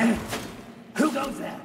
Hey, who goes there?